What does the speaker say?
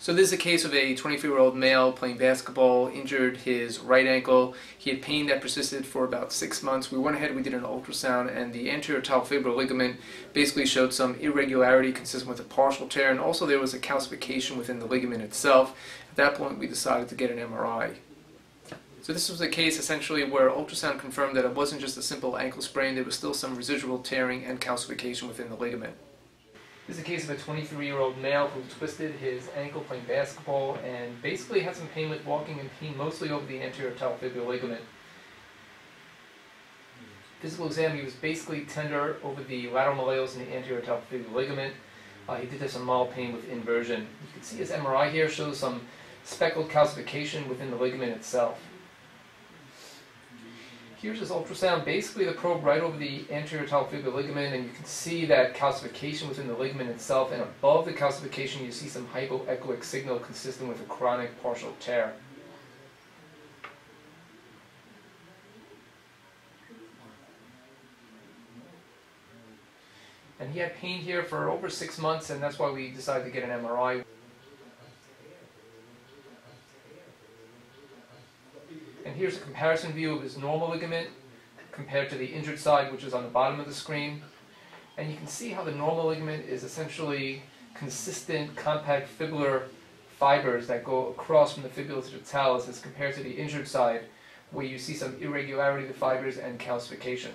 So this is a case of a 23-year-old male playing basketball, injured his right ankle. He had pain that persisted for about six months. We went ahead, we did an ultrasound, and the anterior talofibular ligament basically showed some irregularity consistent with a partial tear, and also there was a calcification within the ligament itself. At that point, we decided to get an MRI. So this was a case essentially where ultrasound confirmed that it wasn't just a simple ankle sprain, there was still some residual tearing and calcification within the ligament. This is a case of a 23-year-old male who twisted his ankle playing basketball and basically had some pain with walking and pain mostly over the anterior talofibular ligament. Physical exam, he was basically tender over the lateral malleolus and the anterior talofibular ligament. Uh, he did have some mild pain with inversion. You can see his MRI here shows some speckled calcification within the ligament itself. Here's this ultrasound, basically the probe right over the anterior talofibular ligament, and you can see that calcification within the ligament itself, and above the calcification you see some hypoechoic signal consistent with a chronic partial tear. And he had pain here for over six months, and that's why we decided to get an MRI. Here's a comparison view of his normal ligament compared to the injured side, which is on the bottom of the screen. And you can see how the normal ligament is essentially consistent, compact fibular fibers that go across from the fibula to the talus as compared to the injured side, where you see some irregularity of the fibers and calcification.